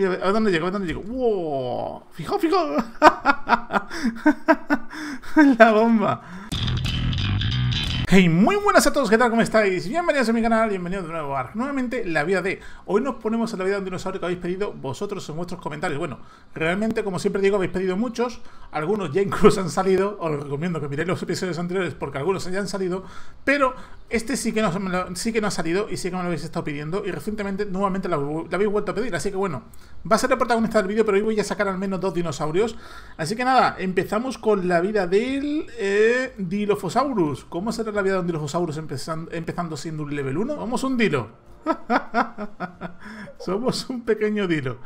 a ver, ¿a dónde llego? ¿A dónde llego? ¡Wow! ¡Fijaos, fijaos! La bomba. Hey, muy buenas a todos, ¿qué tal? ¿Cómo estáis? Bienvenidos a mi canal, bienvenidos de nuevo a Nuevamente, la vida de... Hoy nos ponemos en la vida de un dinosaurio que habéis pedido vosotros en vuestros comentarios. Bueno, realmente, como siempre digo, habéis pedido muchos. Algunos ya incluso han salido. Os recomiendo que miréis los episodios anteriores porque algunos ya han salido. Pero este sí que, no, sí que no ha salido y sí que me lo habéis estado pidiendo. Y recientemente, nuevamente, lo, habéis vuelto a pedir. Así que bueno, va a ser el protagonista del vídeo, pero hoy voy a sacar al menos dos dinosaurios. Así que nada, empezamos con la vida del eh, Dilophosaurus. ¿Cómo será la vida de un Dilophosaurus empezando, empezando siendo un level 1? Somos un Dilo. Somos un pequeño Dilo.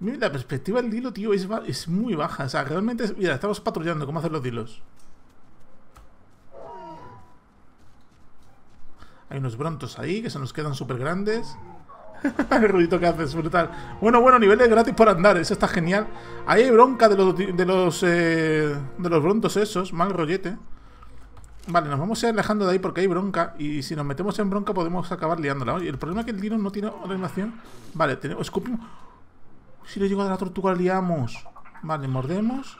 Mira, la perspectiva del Dilo, tío, es, es muy baja. O sea, realmente, mira, estamos patrullando. ¿Cómo hacen los Dilos? Hay unos brontos ahí que se nos quedan súper grandes. el ruidito que hace brutal. Bueno, bueno, niveles gratis por andar, eso está genial. Ahí hay bronca de los, de los, eh, de los brontos esos, mal rollete. Vale, nos vamos a ir alejando de ahí porque hay bronca. Y si nos metemos en bronca podemos acabar liándola. Y el problema es que el dino no tiene animación. Vale, tenemos, escupimos. Si le llego a la tortuga, liamos. Vale, mordemos.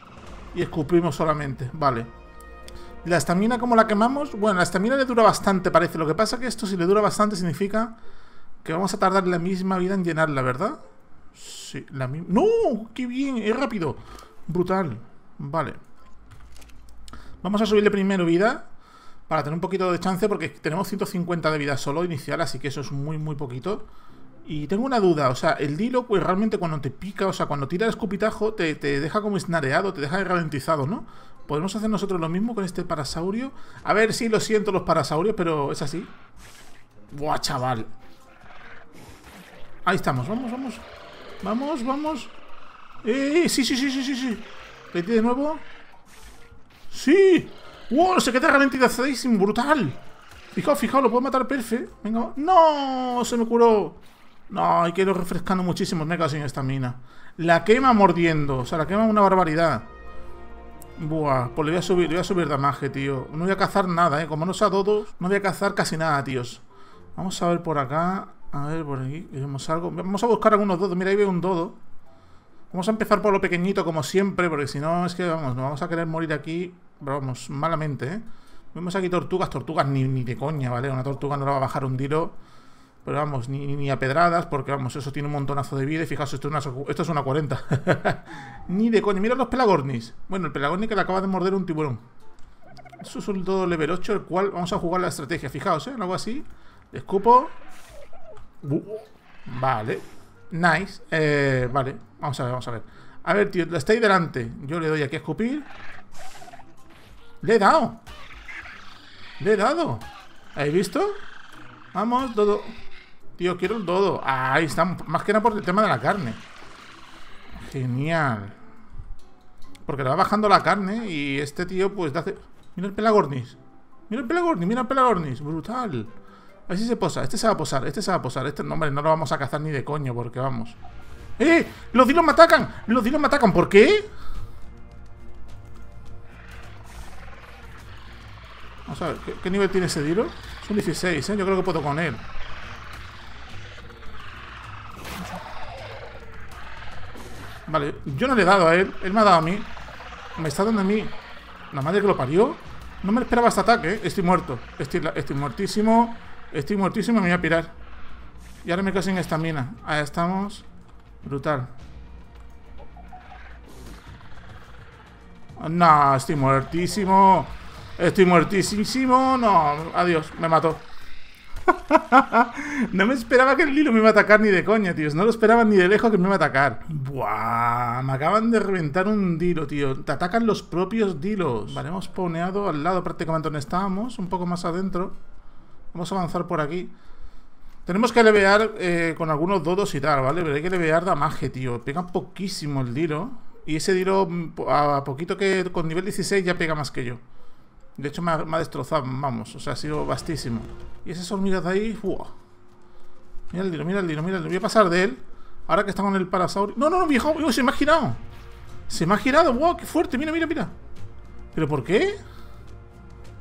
Y escupimos solamente. Vale. La estamina, como la quemamos? Bueno, la estamina le dura bastante, parece. Lo que pasa que esto, si le dura bastante, significa que vamos a tardar la misma vida en llenarla, ¿verdad? Sí, la misma... ¡No! ¡Qué bien! ¡Es rápido! Brutal. Vale. Vamos a subirle primero vida para tener un poquito de chance porque tenemos 150 de vida solo inicial, así que eso es muy, muy poquito. Y tengo una duda, o sea, el Dilo, pues realmente cuando te pica, o sea, cuando tira el escupitajo, te, deja como esnareado, te deja ralentizado, ¿no? ¿Podemos hacer nosotros lo mismo con este parasaurio? A ver, sí, lo siento los parasaurios, pero es así. Buah, chaval. Ahí estamos, vamos, vamos. Vamos, vamos. ¡Eh! Sí, sí, sí, sí, sí, sí. Vete de nuevo. ¡Sí! ¡Wow! Se queda ralentizadísimo, brutal. Fijaos, fijaos, lo puedo matar perfecto. Venga, ¡no! Se me curó. No, hay que ir refrescando muchísimo. Me sin esta mina. La quema mordiendo. O sea, la quema una barbaridad. Buah, pues le voy a subir, le voy a subir damaje, tío. No voy a cazar nada, ¿eh? Como no sea todo, no voy a cazar casi nada, tíos. Vamos a ver por acá. A ver, por aquí. Vemos algo. Vamos a buscar algunos dodos. Mira, ahí veo un dodo. Vamos a empezar por lo pequeñito, como siempre, porque si no, es que, vamos, nos vamos a querer morir aquí, vamos, malamente, ¿eh? Vemos aquí tortugas, tortugas ni, ni de coña, ¿vale? Una tortuga no la va a bajar un tiro, pero vamos, ni, ni a pedradas, porque vamos, eso tiene un montonazo de vida. Y fijaos, esto es una, esto es una 40. ni de coña. Mira los pelagornis. Bueno, el pelagornis que le acaba de morder un tiburón. Eso es un todo level 8, el cual vamos a jugar la estrategia. Fijaos, ¿eh? Algo así. escupo. Vale. Nice. Eh, vale, vamos a ver, vamos a ver. A ver, tío, está ahí delante. Yo le doy aquí a escupir. ¡Le he dado! ¡Le he dado! ¿Habéis visto? Vamos, dodo. Tío, quiero un dodo. ahí está. Más que nada por el tema de la carne. Genial. Porque le va bajando la carne y este tío, pues, hace... Mira el pelagornis. Mira el pelagornis, mira el pelagornis. Brutal. A ver si se posa. Este se va a posar, este se va a posar. Este, no, hombre, no lo vamos a cazar ni de coño, porque vamos. ¡Eh! ¡Los dinos me atacan! ¡Los dinos me atacan! ¿Por qué? Vamos a ver, ¿qué, nivel tiene ese dilo? Es un 16, ¿eh? Yo creo que puedo con él. Vale, yo no le he dado a él. Él me ha dado a mí. Me está dando a mí. La madre que lo parió. No me esperaba este ataque, ¿eh? Estoy muerto. Estoy, estoy muertísimo. Estoy muertísimo, me voy a pirar. Y ahora me quedo sin estamina. Ahí estamos. Brutal. No, estoy muertísimo. Estoy muertísimo. No, adiós, me mató. no me esperaba que el Lilo me iba a atacar ni de coña, tíos. No lo esperaba ni de lejos que me iba a atacar. Buah, me acaban de reventar un Dilo, tío. Te atacan los propios Dilos. Vale, hemos poneado al lado prácticamente donde estábamos, un poco más adentro. Vamos a avanzar por aquí. Tenemos que levear eh, con algunos dodos y tal, ¿vale? Pero hay que levear damaje, tío. Pega poquísimo el Dilo. Y ese Dilo, mm, a poquito que con nivel 16 ya pega más que yo. De hecho, me ha, destrozado, vamos. O sea, ha sido vastísimo. Y esas hormigas de ahí, ¡fua! Mira el Dilo, mira el mira el. Voy a pasar de él. Ahora que está con el parasaurio. No, no, no, viejo. se me ha girado. Se me ha girado. ¡Wow! ¡Qué fuerte! Mira, mira, mira. ¿Pero por qué?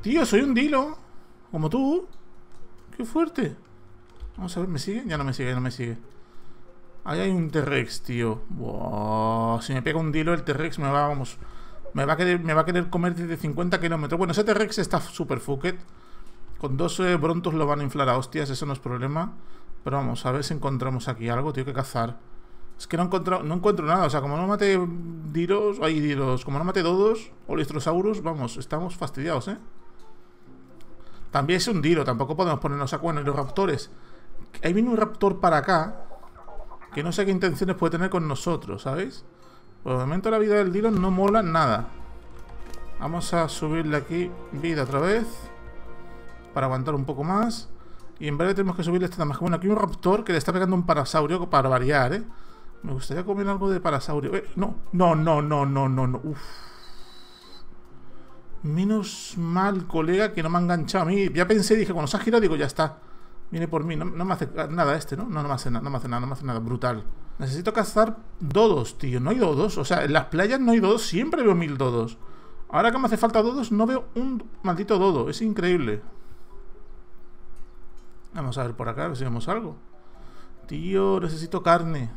Tío, soy un Dilo. Como tú. ¡Qué fuerte! Vamos a ver, ¿me sigue? Ya no me sigue, ya no me sigue. Ahí hay un T-Rex, tío. si me pega un dilo, el T-Rex me va, vamos... Me va, a querer, me va a querer comer desde 50 kilómetros. Bueno, ese T-Rex está súper fucket. Con dos eh, brontos lo van a inflar a hostias, eso no es problema. Pero vamos, a ver si encontramos aquí algo, tío, que cazar. Es que no encuentro, no encuentro nada. O sea, como no mate diros, hay diros, como no mate dodos o listrosaurus, vamos, estamos fastidiados, ¿eh? También es un diro, tampoco podemos ponernos a... Bueno, los raptores. Ahí viene un raptor para acá. Que no sé qué intenciones puede tener con nosotros, ¿sabéis? Por el momento la vida del diro no mola nada. Vamos a subirle aquí vida otra vez. Para aguantar un poco más. Y en breve tenemos que subirle esta más. Bueno, aquí un raptor que le está pegando un parasaurio para variar, ¿eh? Me gustaría comer algo de parasaurio. Eh, no, no, no, no, no, no, no. Uf. Menos mal, colega, que no me ha enganchado a mí. Ya pensé, dije, cuando se ha girado, digo, ya está. Viene por mí. No, me hace nada este, ¿no? No, no me hace nada, no me hace nada, no me hace nada. Brutal. Necesito cazar dodos, tío. No hay dodos. O sea, en las playas no hay dodos. Siempre veo mil dodos. Ahora que me hace falta dodos, no veo un maldito dodo. Es increíble. Vamos a ver por acá, a ver si vemos algo. Tío, necesito carne.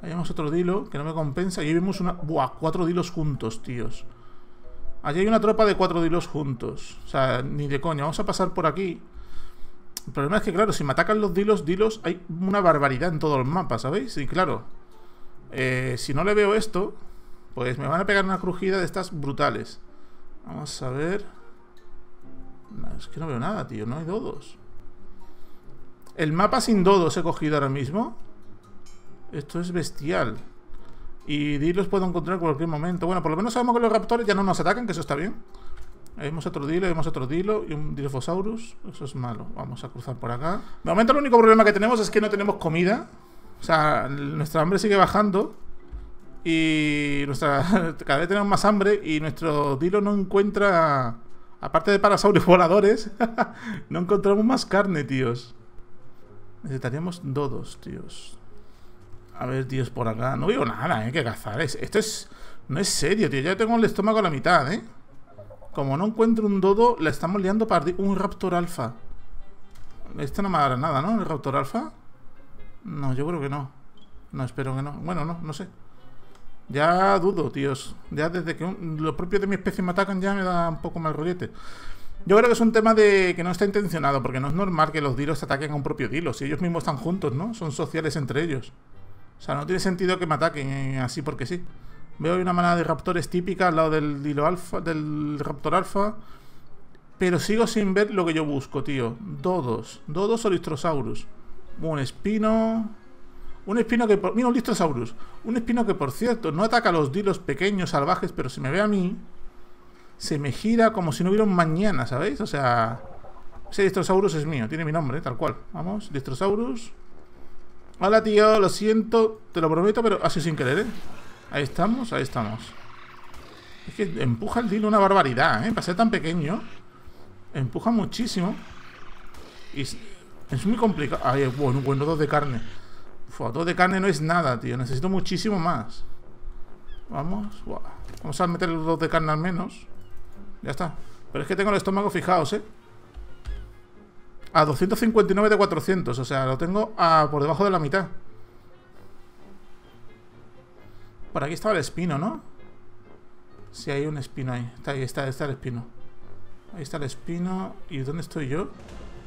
Ahí otro dilo que no me compensa. Y vemos una... Buah, cuatro dilos juntos, tíos. Allí hay una tropa de cuatro dilos juntos. O sea, ni de coña. Vamos a pasar por aquí. El problema es que, claro, si me atacan los dilos, dilos, hay una barbaridad en todo el mapa, ¿sabéis? Y claro, eh, si no le veo esto, pues me van a pegar una crujida de estas brutales. Vamos a ver... es que no veo nada, tío. No hay dodos. El mapa sin dodos he cogido ahora mismo. Esto es bestial. Y Dilos puedo encontrar en cualquier momento. Bueno, por lo menos sabemos que los raptores ya no nos atacan, que eso está bien. Vemos otro Dilo, vemos otro Dilo y un Dilophosaurus. Eso es malo. Vamos a cruzar por acá. De momento el único problema que tenemos es que no tenemos comida. O sea, nuestra hambre sigue bajando. Y nuestra cada vez tenemos más hambre y nuestro Dilo no encuentra... Aparte de parasaurios voladores, no encontramos más carne, tíos. Necesitaríamos dodos, tíos. A ver, tíos, por acá. No veo nada, ¿eh? Que cazar. Esto es... No es serio, tío. Ya tengo el estómago a la mitad, ¿eh? Como no encuentro un dodo, la estamos liando para un raptor alfa. Este no me dará nada, ¿no? ¿El raptor alfa? No, yo creo que no. No, espero que no. Bueno, no, no sé. Ya dudo, tíos. Ya desde que los propios de mi especie me atacan ya me da un poco mal rollete. Yo creo que es un tema de que no está intencionado, porque no es normal que los dilos ataquen a un propio dilo. Si ellos mismos están juntos, ¿no? Son sociales entre ellos. O sea, no tiene sentido que me ataquen eh, así porque sí. Veo una manada de raptores típica al lado del dilo alfa, del raptor alfa. Pero sigo sin ver lo que yo busco, tío. Dodos. Dodos o listrosaurus. Un espino. Un espino que... Por... Mira, un listrosaurus. Un espino que, por cierto, no ataca a los dilos pequeños, salvajes, pero si me ve a mí, se me gira como si no hubiera un mañana, ¿sabéis? O sea... Ese listrosaurus es mío, tiene mi nombre, tal cual. Vamos, listrosaurus. Hola, tío, lo siento, te lo prometo, pero así sin querer, ¿eh? Ahí estamos, ahí estamos. Es que empuja el dilo una barbaridad, ¿eh? Para ser tan pequeño. Empuja muchísimo. Y es muy complicado. Ay, bueno, bueno, dos de carne. Uf, dos de carne no es nada, tío. Necesito muchísimo más. Vamos. Vamos a meter los dos de carne al menos. Ya está. Pero es que tengo el estómago fijaos, ¿eh? A 259 de 400, o sea, lo tengo a, por debajo de la mitad. Por aquí estaba el espino, ¿no? Sí, hay un espino ahí. Está ahí, está, está el espino. Ahí está el espino. ¿Y dónde estoy yo?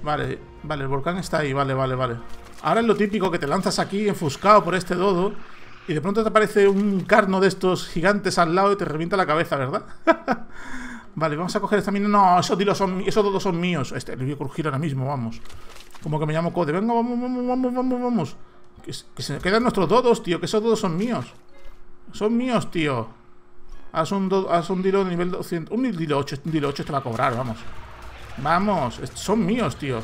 Vale, vale, el volcán está ahí, vale, vale, vale. Ahora es lo típico que te lanzas aquí enfuscado por este dodo y de pronto te aparece un carno de estos gigantes al lado y te revienta la cabeza, ¿verdad? Vale, vamos a coger esta mina. No, esos dilos son esos dos son míos. Este, le voy a crujir ahora mismo, vamos. Como que me llamo Code. Venga, vamos, vamos, vamos, vamos, vamos. Que, se quedan nuestros dodos, tío. Que esos dodos son míos. Son míos, tío. Haz un, haz un dilo de nivel 200. Un dilo 8, un dilo 8 te va a cobrar, vamos. Vamos, son míos, tío.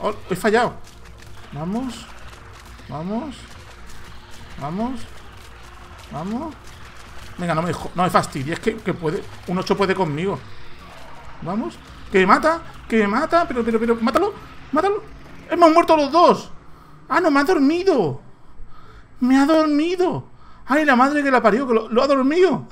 Oh, he fallado. Vamos. Vamos. Vamos. Vamos. Venga, no me, no me fastidies, que, que puede. Un 8 puede conmigo. Vamos. Que me mata, que me mata, pero, pero, pero, mátalo, mátalo. Hemos muerto los dos. Ah, no, me ha dormido. Me ha dormido. Ay, la madre que la parió, lo, ha dormido.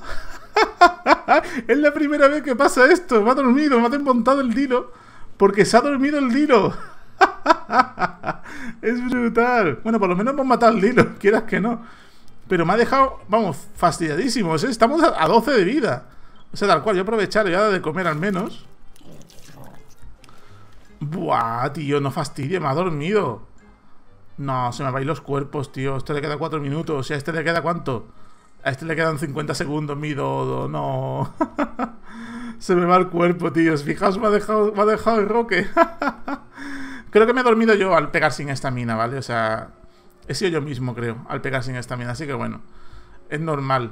es la primera vez que pasa esto. Me ha dormido, me ha desmontado el dilo. Porque se ha dormido el dilo. Es brutal. Bueno, por lo menos hemos matado al Lilo, quieras que no. Pero me ha dejado, vamos, fastidiadísimos, ¿eh? Estamos a 12 de vida. O sea, tal cual, yo aprovechar de comer al menos. Buah, tío, no fastidie, me ha dormido. No, se me van los cuerpos, tío. Este le queda 4 minutos. ¿Y a este le queda cuánto? A este le quedan 50 segundos, mi dodo. No. se me va el cuerpo, tío. Fijaos, me ha dejado, me ha dejado el roque. creo que me he dormido yo al pegar sin esta mina, ¿vale? O sea, he sido yo mismo, creo, al pegar sin esta mina. Así que bueno, es normal.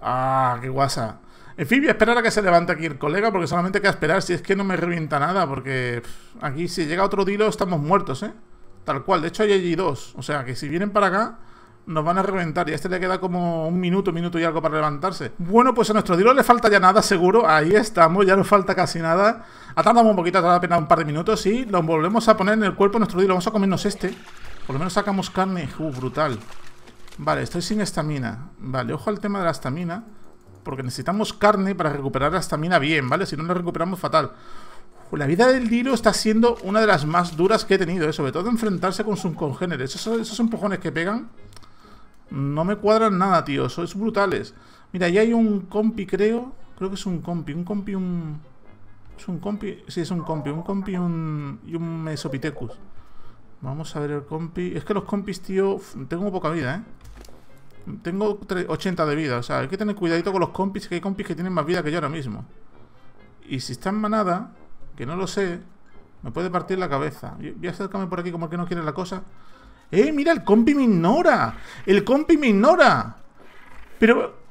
Ah, qué guasa. En fin, voy a esperar a que se levante aquí el colega porque solamente queda esperar si es que no me revienta nada porque aquí si llega otro dilo estamos muertos, ¿eh? Tal cual, de hecho hay allí dos, o sea que si vienen para acá nos van a reventar y a este le queda como un minuto, minuto y algo para levantarse. Bueno, pues a nuestro dilo le falta ya nada, seguro, ahí estamos, ya no falta casi nada. Ha tardado un poquito, ha apenas un par de minutos y lo volvemos a poner en el cuerpo nuestro dilo, vamos a comernos este. Por lo menos sacamos carne, uh, brutal. Vale, estoy sin estamina. Vale, ojo al tema de la estamina. Porque necesitamos carne para recuperar la estamina bien, ¿vale? Si no la recuperamos fatal. La vida del Dilo está siendo una de las más duras que he tenido, ¿eh? sobre todo enfrentarse con sus congéneres. Esos, esos empujones que pegan no me cuadran nada, tío. Sois brutales. Mira, ahí hay un compi, creo. Creo que es un compi. Un compi, un... Es un compi. Sí, es un compi. Un compi un... y un Mesopithecus. Vamos a ver el compi. Es que los compis, tío... Tengo poca vida, ¿eh? Tengo 80 de vida, o sea, hay que tener cuidadito con los compis, que hay compis que tienen más vida que yo ahora mismo. Y si está en manada, que no lo sé, me puede partir la cabeza. Voy a acercarme por aquí como que no quiere la cosa. ¡Eh, mira, el compi me ignora! ¡El compi me ignora! Pero...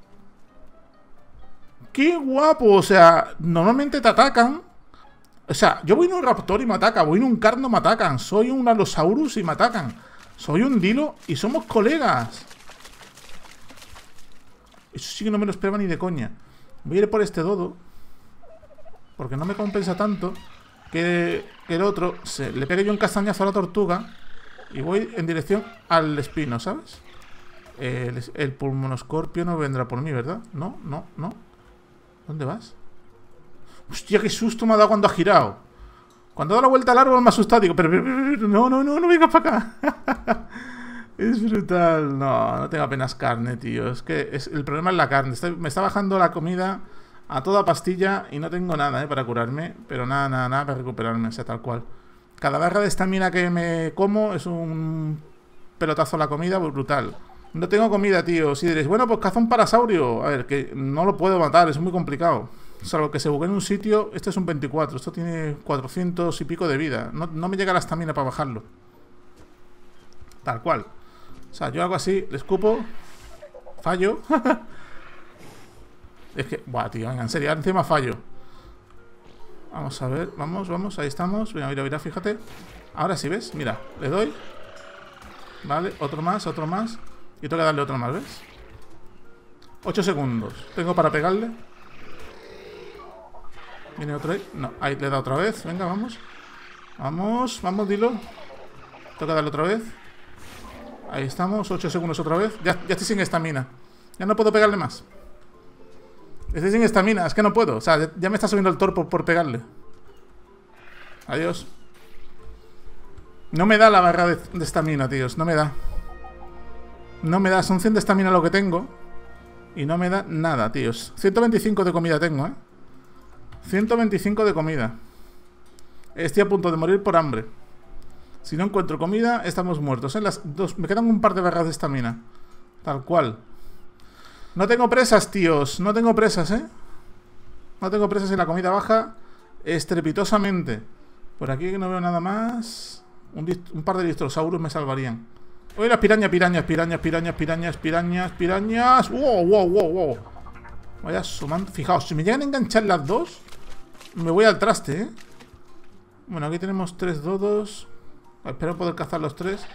¡Qué guapo! O sea, normalmente te atacan. O sea, yo voy en un raptor y me atacan. Voy en un carno y me atacan. Soy un alosaurus y me atacan. Soy un dilo y somos colegas. Eso sí que no me lo esperaba ni de coña. Voy a ir por este dodo. Porque no me compensa tanto que, el otro se, le pegue yo un castañazo a la tortuga y voy en dirección al espino, ¿sabes? El, el pulmonoscorpio no vendrá por mí, ¿verdad? No, no, no. ¿Dónde vas? Hostia, qué susto me ha dado cuando ha girado. Cuando ha dado la vuelta al árbol me ha asustado. Digo, pero, pero, pero no, no, no, no vengas para acá. Es brutal. No, no tengo apenas carne, tío. Es que el problema es la carne. me está bajando la comida a toda pastilla y no tengo nada, ¿eh? Para curarme. Pero nada, nada, nada para recuperarme, o sea, tal cual. Cada barra de estamina que me como es un pelotazo a la comida brutal. No tengo comida, tío. Si diréis, bueno, pues caza un parasaurio. A ver, que no lo puedo matar, es muy complicado. Salvo que se bugue en un sitio, este es un 24. Esto tiene 400 y pico de vida. No, no me llega la estamina para bajarlo. Tal cual. O sea, yo hago así, le escupo, fallo. es que, buah, tío, venga, en serio, encima fallo. Vamos a ver, vamos, vamos, ahí estamos. Mira, mira, mira, fíjate. Ahora sí, ¿ves? Mira, le doy. Vale, otro más, otro más. Y tengo que darle otro más, ¿ves? 8 segundos. Tengo para pegarle. Viene otro ahí. No, ahí le da otra vez. Venga, vamos. Vamos, vamos, dilo. Tengo que darle otra vez. Ahí estamos, 8 segundos otra vez. Ya, ya estoy sin estamina. Ya no puedo pegarle más. Estoy sin estamina, es que no puedo. O sea, ya me está subiendo el torpo por pegarle. Adiós. No me da la barra de estamina, tíos. No me da. No me da. Son 100 de estamina lo que tengo. Y no me da nada, tíos. 125 de comida tengo, ¿eh? 125 de comida. Estoy a punto de morir por hambre. Si no encuentro comida, estamos muertos. ¿eh? Las dos, me quedan un par de barras de estamina. Tal cual. No tengo presas, tíos. No tengo presas, ¿eh? No tengo presas y la comida baja estrepitosamente. Por aquí no veo nada más. Un, par de distrosaurus me salvarían. Oye, las pirañas, pirañas, pirañas, pirañas, pirañas, pirañas, pirañas. ¡Wow, wow, wow, wow! Vaya sumando. Fijaos, si me llegan a enganchar las dos, me voy al traste, ¿eh? Bueno, aquí tenemos tres dodos. Espero poder cazar los tres.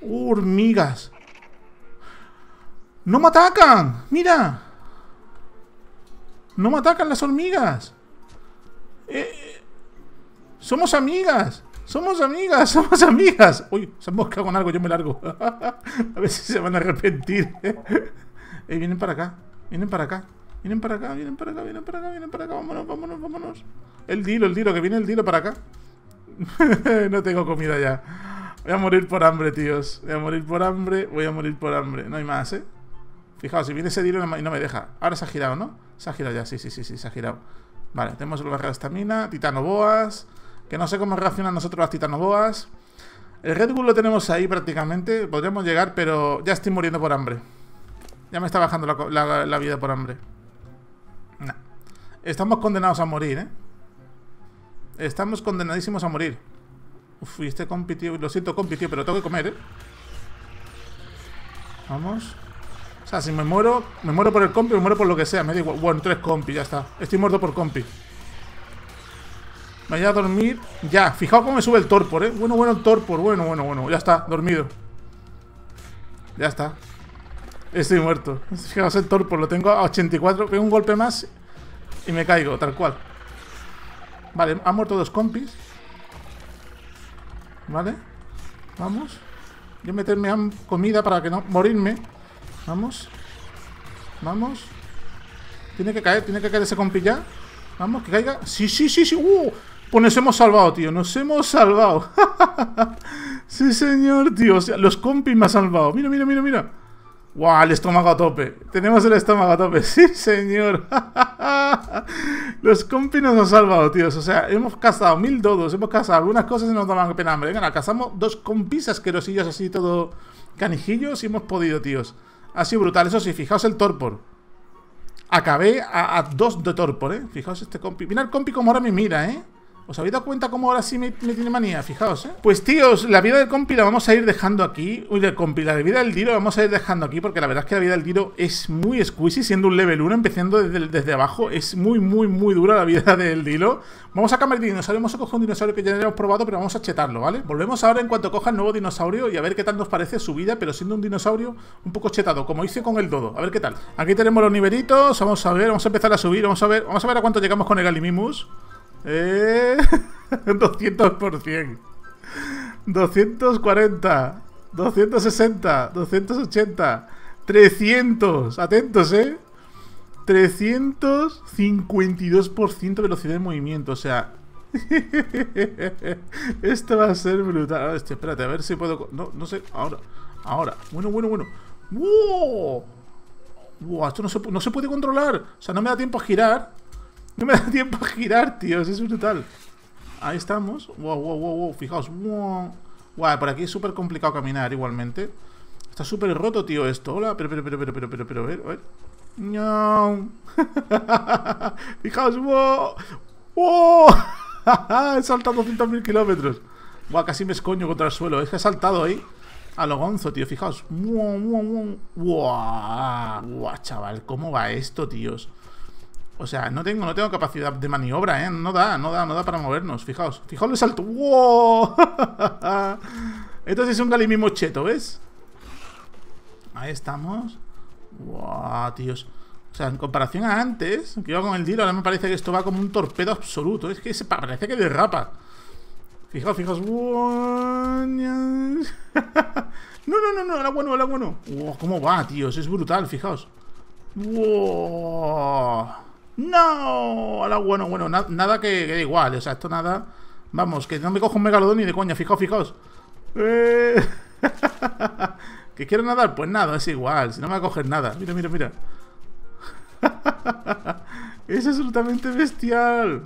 ¡Hormigas! ¡No me atacan! ¡Mira! ¡No me atacan las hormigas! Eh, ¡Somos amigas! ¡Somos amigas! ¡Somos amigas! Uy, se han moscado con algo, yo me largo. a ver si se van a arrepentir. eh, vienen para acá. Vienen para acá. Vienen para acá, vienen para acá, vienen para acá, vienen para acá. Vámonos, vámonos, vámonos. El dilo, el dilo, que viene el dilo para acá. no tengo comida ya. Voy a morir por hambre, tíos. Voy a morir por hambre, voy a morir por hambre. No hay más, ¿eh? Fijaos, si viene ese dilo y no me deja. Ahora se ha girado, ¿no? Se ha girado ya, sí, sí, sí, sí, se ha girado. Vale, tenemos el barra de estamina, titanoboas. Que no sé cómo reaccionan nosotros las titanoboas. El Red Bull lo tenemos ahí prácticamente. Podríamos llegar, pero ya estoy muriendo por hambre. Ya me está bajando la, vida por hambre. Estamos condenados a morir, ¿eh? Estamos condenadísimos a morir. Uf, y este compi, tío. Lo siento, compi, tío, pero tengo que comer, ¿eh? Vamos. Si me muero, me muero por el compi, me muero por lo que sea. Me da igual. Bueno, tres compi, ya está. Estoy muerto por compi. Voy a dormir. Ya, fijaos cómo me sube el torpor, ¿eh? Bueno, bueno, el torpor. Bueno, bueno, bueno. Ya está, dormido. Ya está. Estoy muerto. Fijaos el torpor, lo tengo a 84. Pego un golpe más y me caigo, tal cual. Vale, han muerto dos compis. Vale. Vamos. A meterme comida para que no morirme. Vamos. Vamos. Tiene que caer, tiene que caer ese compi ya. Vamos, que caiga. Sí, sí, sí, sí. Uh, pues nos hemos salvado, tío. Nos hemos salvado. sí, señor, tío. O sea, los compis me han salvado. Mira, mira, mira, mira. ¡Wow! El estómago a tope. Tenemos el estómago a tope. Sí, señor. Los compis nos han salvado, tíos. O sea, hemos cazado mil dodos, hemos cazado algunas cosas y nos daban pena. Venga, cazamos dos compis asquerosillos así, todo canijillos y hemos podido, tíos. Ha sido brutal. Eso sí, fijaos el torpor. Acabé a, dos de torpor, ¿eh? Fijaos este compi. Mira el compi como ahora me mira, ¿eh? ¿Os habéis dado cuenta cómo ahora sí me, tiene manía? Fijaos, ¿eh? Pues tíos, la vida del compi la vamos a ir dejando aquí. Uy, del compi, la vida del Diro la vamos a ir dejando aquí porque la verdad es que la vida del Diro es muy squishy, siendo un level 1, empezando desde, desde abajo. Es muy, muy, muy dura la vida del Dilo. Vamos a cambiar de dinosaurio, vamos a coger un dinosaurio que ya hemos probado, pero vamos a chetarlo, ¿vale? Volvemos ahora en cuanto coja el nuevo dinosaurio y a ver qué tal nos parece su vida, pero siendo un dinosaurio un poco chetado, como hice con el Dodo. A ver qué tal. Aquí tenemos los nivelitos, vamos a ver, vamos a empezar a subir, vamos a ver, vamos a ver a cuánto llegamos con el Galimimus. Eh... 200%. 240. 260. 280. 300. Atentos, ¿eh? 352% velocidad de movimiento. O sea... Esto va a ser brutal. espérate, a ver si puedo... No, no sé. Ahora. Ahora. Bueno, bueno, bueno. ¡Wow! ¡Wow! Esto no se, no se puede controlar. O sea, no me da tiempo a girar. No me da tiempo a girar, tío. Es brutal. Ahí estamos. Wow, wow, wow, wow. Fijaos. Wow. wow por aquí es súper complicado caminar igualmente. Está súper roto, tío, esto. Hola, pero, pero, pero, pero, pero, pero, pero, a ver, a ver. No. Fijaos, wow. Wow. he saltado 200.000 kilómetros. Wow, casi me escoño contra el suelo. Es que he saltado ahí. A lo gonzo, tío. Fijaos. Wow, wow. Wow, chaval. ¿Cómo va esto, tíos? O sea, no tengo, no tengo capacidad de maniobra, ¿eh? No da, no da, no da para movernos. Fijaos, fijaos el salto. ¡Wow! Esto es un galimismo cheto, ¿ves? Ahí estamos. ¡Wow, tíos! O sea, en comparación a antes, que iba con el tiro, ahora me parece que esto va como un torpedo absoluto. Es que se parece que derrapa. Fijaos, fijaos. no, no, no, no, era bueno, era bueno. Wow, ¿Cómo va, tíos? Es brutal, fijaos. ¡Wow! ¡No! Ahora, bueno, bueno, nada que, da igual. O sea, esto nada. Vamos, que no me cojo un megalodón ni de coña. Fijaos, fijaos. Eh... ¿Que quiero nadar? Pues nada, es igual. Si no me va a coger nada. Mira, mira, mira. es absolutamente bestial.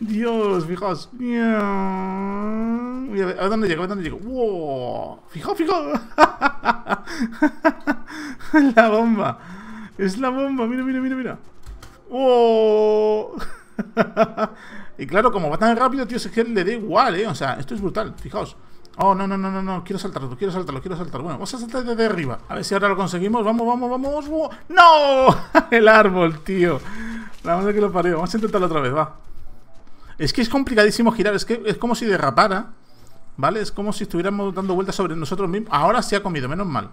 Dios, fijaos. a ver dónde llego, a ver dónde llego. ¡Wow! Fijaos, fijaos. la bomba. Es la bomba. Mira, mira, mira, mira. Y claro, como va tan rápido, tío, es que le da igual, ¿eh? O sea, esto es brutal, fijaos. Oh, no, no, no, no, no, quiero saltarlo, quiero saltarlo, quiero saltarlo. Bueno, vamos a saltar desde arriba. A ver si ahora lo conseguimos. Vamos, vamos, vamos. ¡No! El árbol, tío. La madre que lo parió. Vamos a intentarlo otra vez, va. Es que es complicadísimo girar. Es que es como si derrapara. ¿Vale? Es como si estuviéramos dando vueltas sobre nosotros mismos. Ahora sí ha comido, menos mal.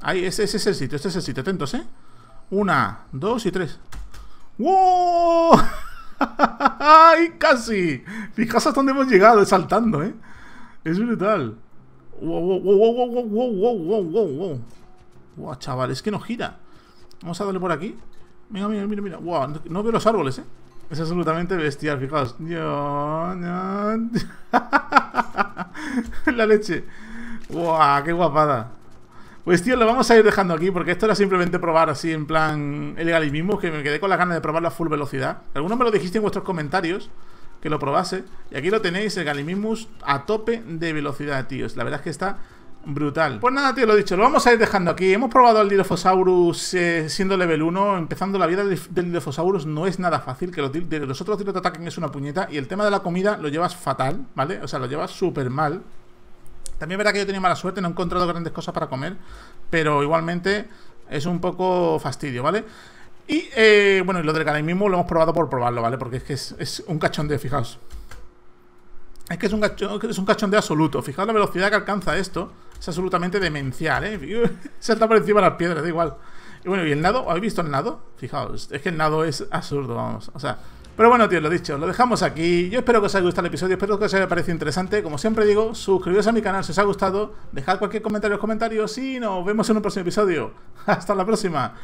Ahí, ese, ese es el sitio, este es el sitio. Atentos, ¿eh? Una, dos y tres. ¡Wow! ¡Ay, casi! Fijaos hasta dónde hemos llegado, saltando, ¿eh? Es brutal. ¡Wow, wow, wow, wow, wow, wow, wow, wow, wow! ¡Wow, chaval! Es que no gira. Vamos a darle por aquí. Mira, mira, mira, mira. ¡Wow! No veo los árboles, ¿eh? Es absolutamente bestial, fijaos. la leche. ¡Guau! ¡Qué guapada! Pues tío, lo vamos a ir dejando aquí porque esto era simplemente probar así en plan el mismo que me quedé con la ganas de probarlo a full velocidad. Algunos me lo dijiste en vuestros comentarios que lo probase. Y aquí lo tenéis, el Galimimus a tope de velocidad, tíos. La verdad es que está brutal. Pues nada, tío, lo dicho, lo vamos a ir dejando aquí. Hemos probado al Dilophosaurus eh, siendo level 1. Empezando la vida del Dilophosaurus no es nada fácil. Que los, los otros tiros te ataquen es una puñeta. Y el tema de la comida lo llevas fatal, ¿vale? O sea, lo llevas súper mal. También verá que yo he tenido mala suerte, no he encontrado grandes cosas para comer, pero igualmente es un poco fastidio, ¿vale? Y, eh, bueno, y lo del mismo lo hemos probado por probarlo, ¿vale? Porque es que es, un cachondeo, fijaos. Es que es un, es un cachondeo absoluto. Fijaos la velocidad que alcanza esto. Es absolutamente demencial, ¿eh? Salta por encima de las piedras, da igual. Y bueno, ¿y el nado? ¿Habéis visto el nado? Fijaos, es que el nado es absurdo, vamos. O sea, pero bueno, tío, lo dicho, lo dejamos aquí. Yo espero que os haya gustado el episodio, espero que os haya parecido interesante. Como siempre digo, suscribiros a mi canal si os ha gustado, dejad cualquier comentario en los comentarios y nos vemos en un próximo episodio. Hasta la próxima.